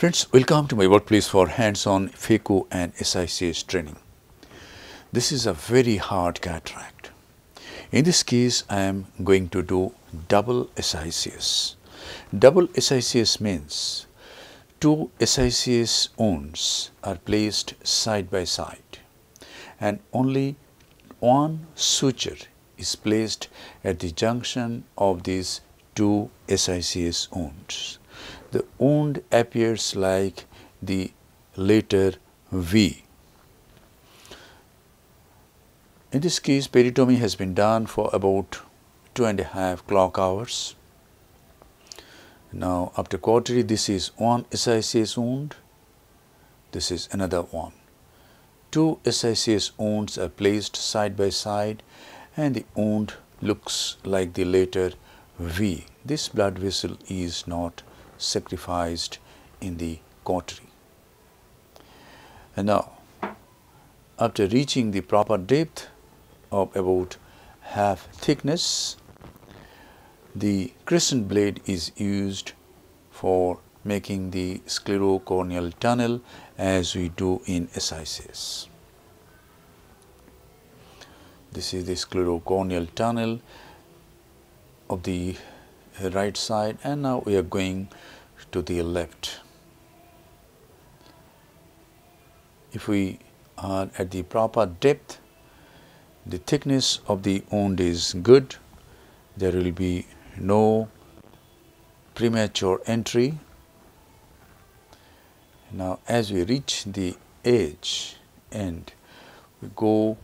Friends, welcome to my workplace for hands-on phaco and SICS training. This is a very hard cataract. In this case, I am going to do double SICS. Double SICS means two SICS wounds are placed side by side and only one suture is placed at the junction of these two SICS wounds. The wound appears like the letter V. In this case, peritomy has been done for about two and a half clock hours. Now, after cautery, this is one SICS wound, this is another one. Two SICS wounds are placed side by side and the wound looks like the letter V. This blood vessel is not sacrificed in the cautery. And now, after reaching the proper depth of about half thickness, the crescent blade is used for making the sclerocorneal tunnel as we do in SICS. This is the sclerocorneal tunnel of the right side and now we are going to the left. If we are at the proper depth, the thickness of the wound is good, there will be no premature entry. Now as we reach the edge and we go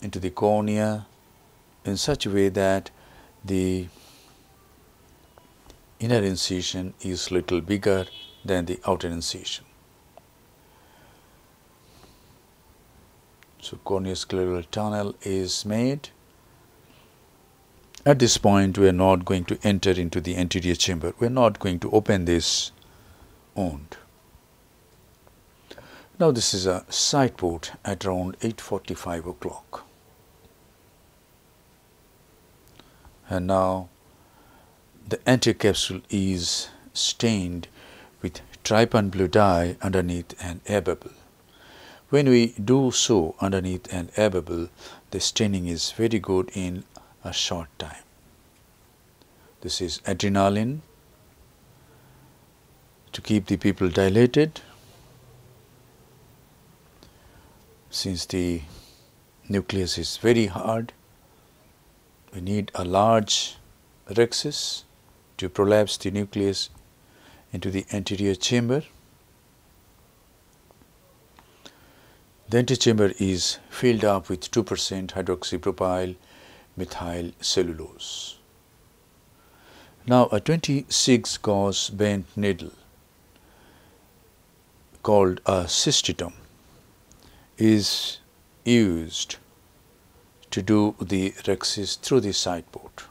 into the cornea in such a way that the inner incision is little bigger than the outer incision. So corneoscleral tunnel is made. At this point, we are not going to enter into the anterior chamber. We are not going to open this wound. Now this is a side port at around 8.45 o'clock. And now the anterior capsule is stained with trypan blue dye underneath an air bubble. When we do so underneath an air bubble, the staining is very good in a short time. This is adrenaline to keep the pupil dilated since the nucleus is very hard we need a large rhexis to prolapse the nucleus into the anterior chamber. The anterior chamber is filled up with 2% hydroxypropyl methyl cellulose. Now a 26 gauge bent needle called a cystitome is used to do the rhexis through the side port.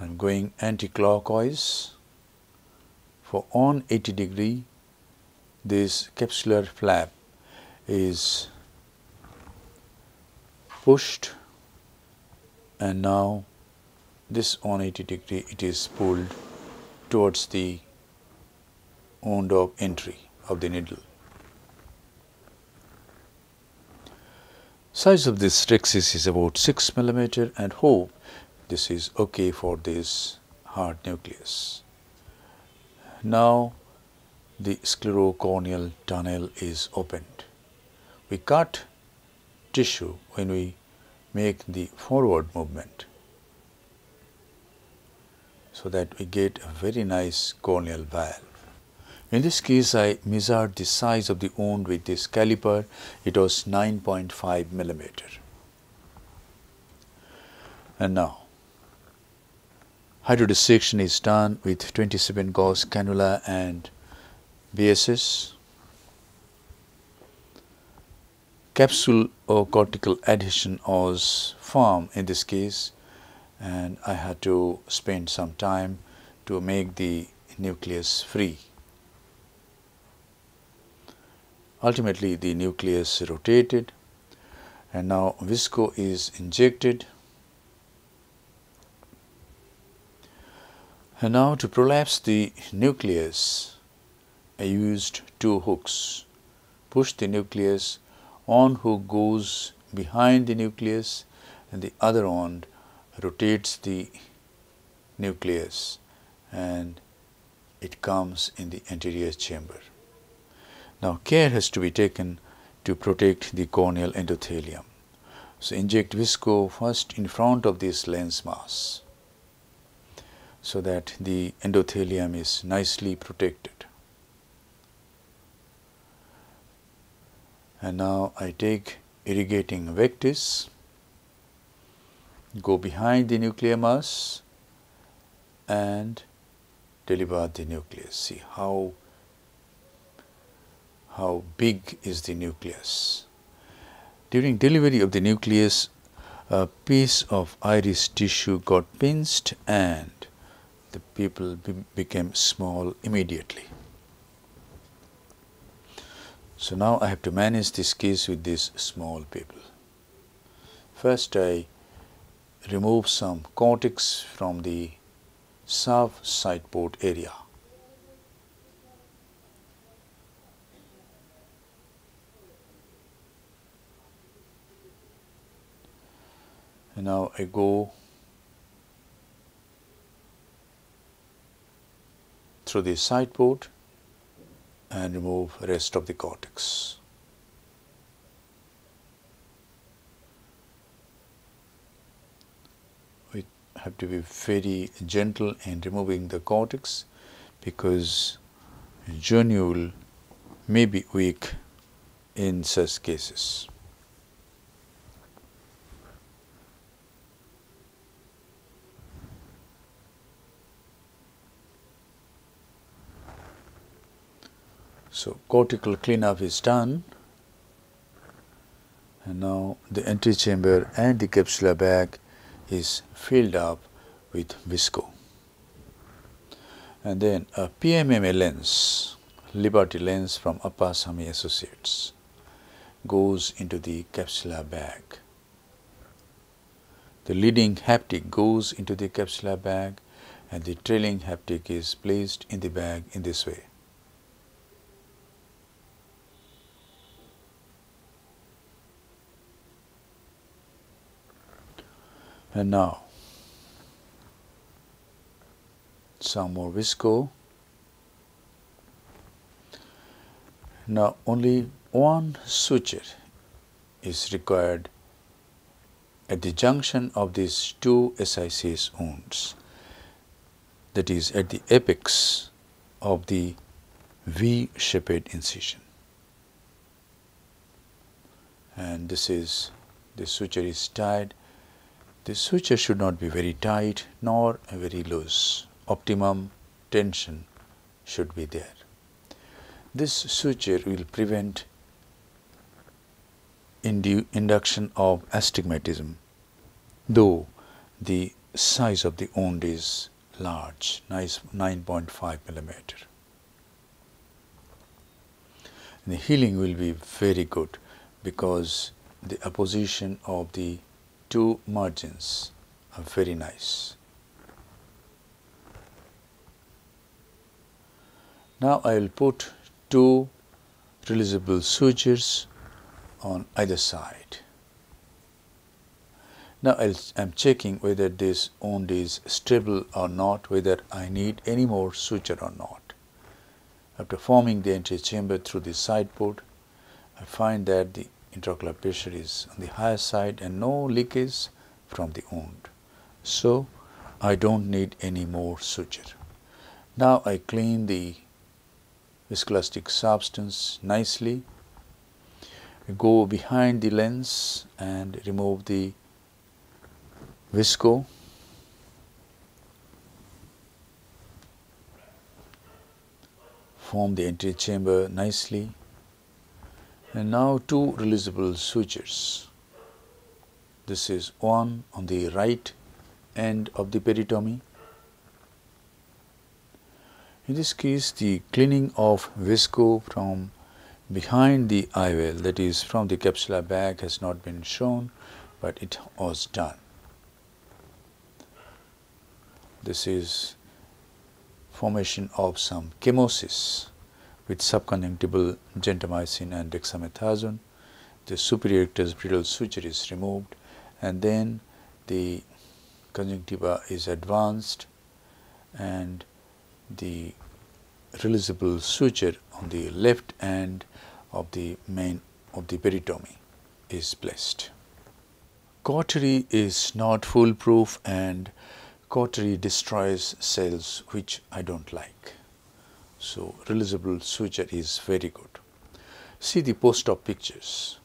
I am going anti-clockwise for on 80 degree this capsular flap is pushed and now this on 80 degree it is pulled towards the wound of entry of the needle. Size of this rhexis is about 6 millimeter and hope this is okay for this hard nucleus. Now the sclerocorneal tunnel is opened. We cut tissue when we make the forward movement so that we get a very nice corneal valve. In this case, I measured the size of the wound with this caliper. It was 9.5 millimeter. And now, hydrodissection is done with 27 gauge cannula and BSS. Capsule or cortical adhesion was formed in this case and I had to spend some time to make the nucleus free. Ultimately, the nucleus rotated and now visco is injected. And now to prolapse the nucleus, I used two hooks. Push the nucleus, one hook goes behind the nucleus and the other on rotates the nucleus and it comes in the anterior chamber. Now care has to be taken to protect the corneal endothelium. So inject visco first in front of this lens mass so that the endothelium is nicely protected. And now I take irrigating vectis, go behind the nuclear mass and deliver the nucleus. See how how big is the nucleus. During delivery of the nucleus, a piece of iris tissue got pinched and the pupil be became small immediately. So now I have to manage this case with this small pupil. First I remove some cortex from the south side port area. And now I go through the side port and remove rest of the cortex. We have to be very gentle in removing the cortex because zonule may be weak in such cases. So cortical cleanup is done and now the antechamber and the capsular bag is filled up with visco. And then a PMMA lens, Liberty lens from Appasamy Associates goes into the capsular bag. The leading haptic goes into the capsular bag and the trailing haptic is placed in the bag in this way. And now some more visco. Now only one suture is required at the junction of these two SICS wounds that is at the apex of the V-shaped incision and this is the suture is tied the suture should not be very tight nor very loose. Optimum tension should be there. This suture will prevent indu induction of astigmatism, though the size of the wound is large, nice 9.5 millimeter. The healing will be very good because the apposition of the two margins are very nice. Now I will put two releasable sutures on either side. Now I am checking whether this wound is stable or not, whether I need any more suture or not. After forming the entry chamber through the side port, I find that the intraocular pressure is on the higher side and no leakage from the wound. So, I don't need any more suture. Now I clean the viscoelastic substance nicely, go behind the lens and remove the visco. Form the entry chamber nicely and now two releasable sutures. This is one on the right end of the peritomy. In this case, the cleaning of visco from behind the IOL, that is from the capsular bag, has not been shown, but it was done. This is formation of some chemosis with subconjunctival gentamicin and dexamethasone. The superior rectus suture is removed and then the conjunctiva is advanced and the releasable suture on the left end of the main of the peritomy is placed. Cautery is not foolproof and cautery destroys cells which I don't like. So, releasable suture is very good. See the post-op pictures.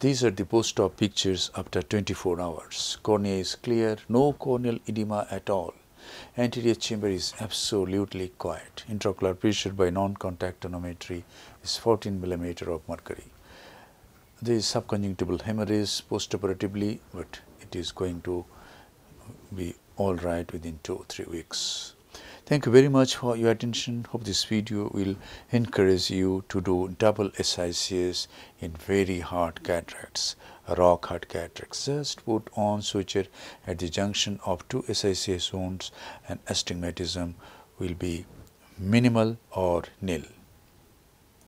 These are the post-op pictures after 24 hours. Cornea is clear, no corneal edema at all. Anterior chamber is absolutely quiet. Intraocular pressure by non-contact tonometry is 14 millimeter of mercury. There is subconjunctival hemorrhage postoperatively, but it is going to be all right within two or three weeks. Thank you very much for your attention. Hope this video will encourage you to do double SICS in very hard cataracts, rock hard cataracts. Just put on suture at the junction of two SICS wounds and astigmatism will be minimal or nil.